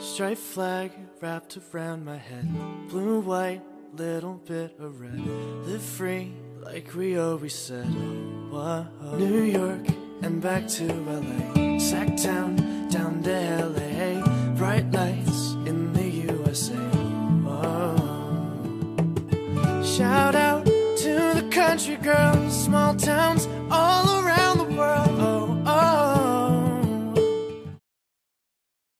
Striped flag wrapped around my head. Blue, white, little bit of red. Live free like we always said. Whoa, New York and back to LA. Sacktown down to LA. Bright lights in the USA. Whoa. Shout out to the country girls, small town.